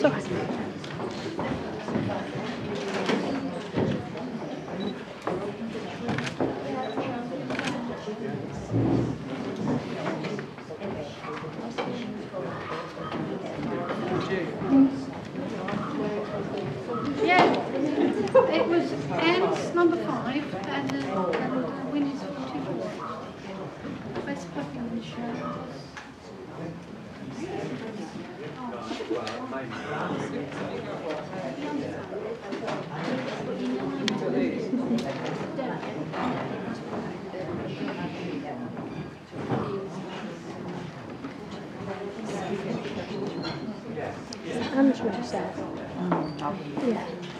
Zo. It was Anne's number five and, uh, and uh, Winnie's forty-four. Best puppy in the show. Anne's what you said. Yeah.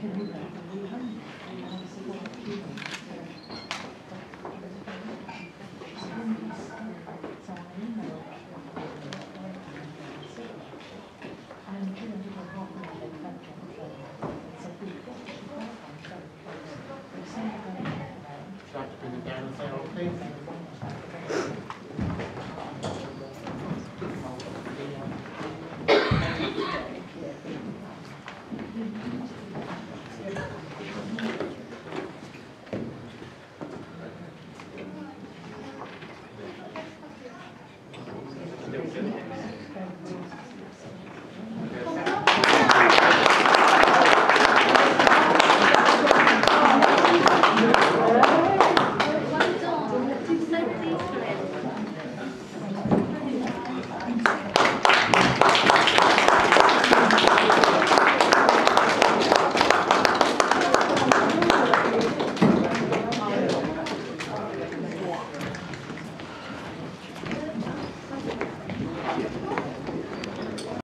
Thank you.